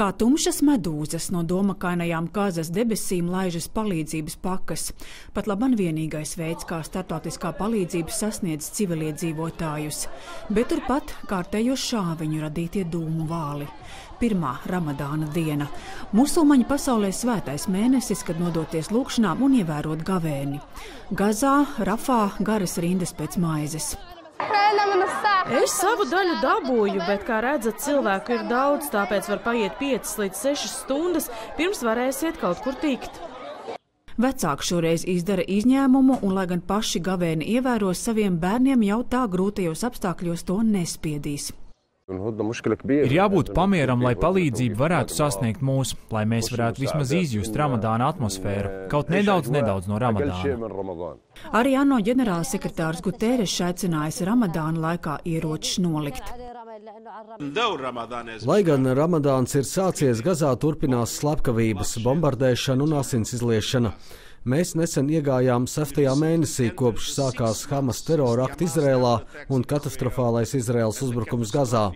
Kā tumšas medūzas no domakainajām kazas debesīm laižas palīdzības pakas, pat laban vienīgais veids, kā startautiskā palīdzība sasniedz civiliedzīvotājus, bet turpat kārtējo šāviņu radītie dūmu vāli. Pirmā ramadāna diena. Musulmaņu pasaulē svētais mēnesis, kad nodoties lūkšanām un ievērot gavēni. Gazā, Rafā garas rindas pēc maizes. Es savu daļu dabūju, bet, kā redzat, cilvēku ir daudz, tāpēc var paiet 5 līdz 6 stundas, pirms varēsiet kaut kur tikt. Vecāki šoreiz izdara izņēmumu, un, lai gan paši gavēni ievēros, saviem bērniem jau tā grūtajos apstākļos to nespiedīs. Ir jābūt pamieram, lai palīdzība varētu sasniegt mūs, lai mēs varētu vismaz izjust ramadāna atmosfēru, kaut nedaudz, nedaudz no ramadāna. Arī ANO ģenerālsekretārs Guterres aicinājis ramadāna laikā ieročus nolikt. Lai gan ramadāns ir sācies, Gazā turpinās slepkavības, bombardēšana un asins izliešana. Mēs nesen iegājām sestajā mēnesī, kopš sākās Hamas terora akti Izrēlā un katastrofālais Izraels uzbrukums Gazā.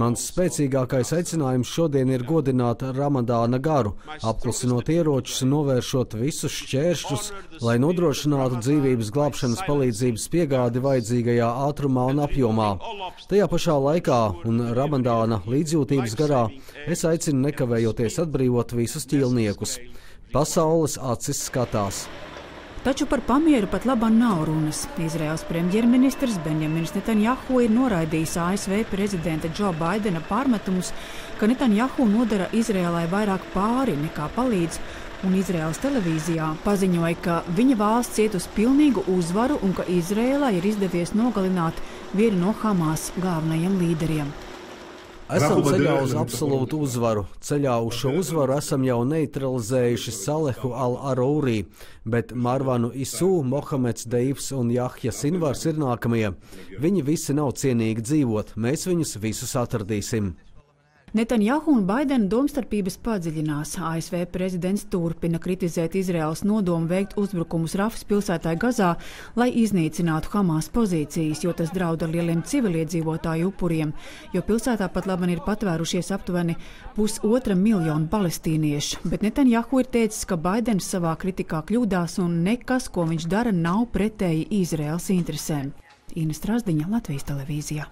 Mans spēcīgākais aicinājums šodien ir godināt Ramadāna garu, apklusinot ieročus un novēršot visus šķēršļus, lai nodrošinātu dzīvības glābšanas palīdzības piegādi vajadzīgajā ātrumā un apjomā. Tajā pašā laikā un Ramadāna līdzjūtības garā es aicinu nekavējoties atbrīvot visus ķīlniekus. Pasaules acis skatās. Taču par pamieru pat labā nav runas. Izraels premjerministrs Benjamins Netanjahu ir noraidījis ASV prezidenta Džo Baidena pārmetumus, ka Netanjahu nodara Izrēlai vairāk pāri nekā palīdz, un Izraels televīzijā paziņoja, ka viņa valsts iet uz pilnīgu uzvaru un ka Izrēlai ir izdevies nogalināt vienu no Hamas galvenajiem līderiem. Esam ceļā uz absolūtu uzvaru. Ceļā uz šo uzvaru esam jau neutralizējuši Salehu al-Arūrī, bet Marvanu Isu, Mohameds Deivs un Jahja Sinvars ir nākamie. Viņi visi nav cienīgi dzīvot, mēs viņus visus atradīsim. Netanjahu un Baidena domstarpības padziļinās. ASV prezidents turpina kritizēt Izraels nodomu veikt uzbrukumus Rafas pilsētā Gazā, lai iznīcinātu Hamas pozīcijas, jo tas draud ar lieliem civiliedzīvotāju upuriem, jo pilsētā pat labi ir patvērušies aptuveni pusotra miljonu palestīniešu. Bet Netanjahu ir teicis, ka Baidens savā kritikā kļūdās un nekas, ko viņš dara, nav pretēji Izraels interesēm. Ines Strasdiņa, Latvijas televīzijā.